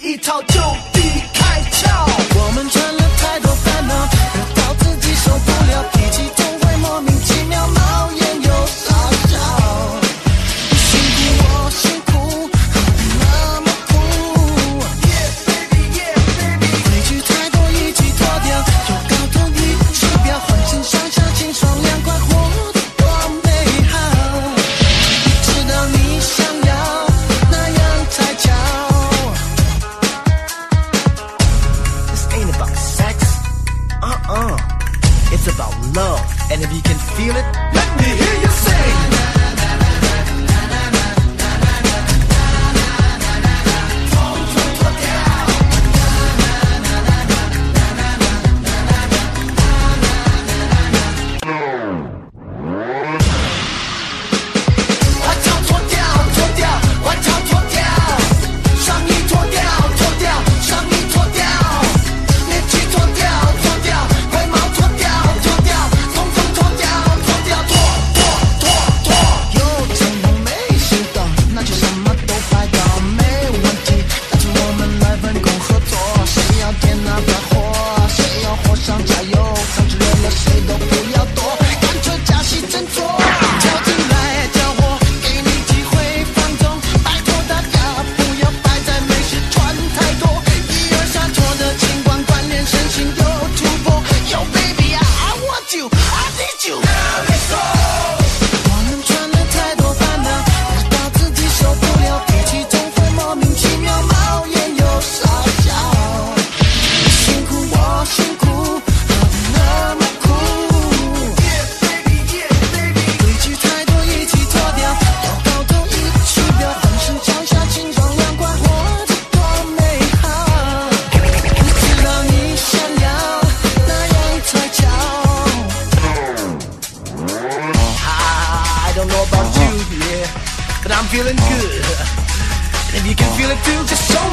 一套就地开窍。我们成 It's about love, and if you can feel it, let me hear you sing. about you, yeah. But I'm feeling good. And if you can feel it too, just show